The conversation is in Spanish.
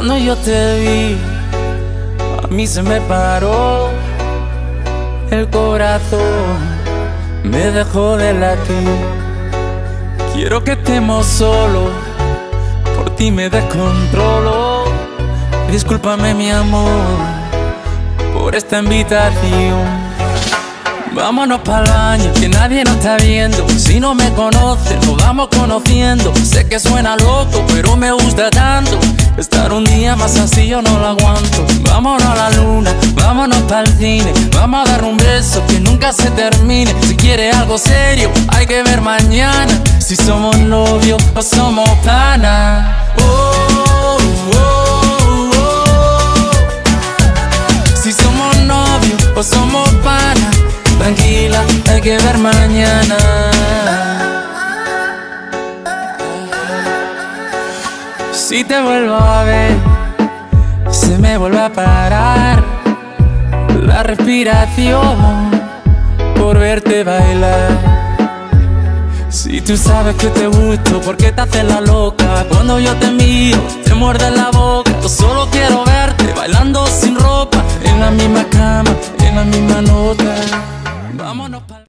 yo te vi, a mí se me paró el corazón, me dejó de latir. Quiero que estemos solos, por ti me descontrolo. Discúlpame mi amor por esta invitación. Vámonos para el baño, que nadie nos está viendo. Si no me conoces, nos vamos conociendo. Sé que suena loco, pero me gusta tanto. Estar un día más así yo no lo aguanto. Vámonos a la luna, vámonos para el cine. Vamos a dar un beso que nunca se termine. Si quieres algo serio, hay que ver mañana. Si somos novios o somos panas. Oh, oh, oh. Si somos novios o somos panas. Tranquila, hay que ver mañana. Si te vuelvo a ver, se me vuelve a parar la respiración por verte bailar. Si tú sabes que te gusto, ¿por qué te haces la loca? Cuando yo te miro, te muerde la boca. Yo solo quiero verte bailando sin ropa, en la misma cama, en la misma nota. Vámonos pa'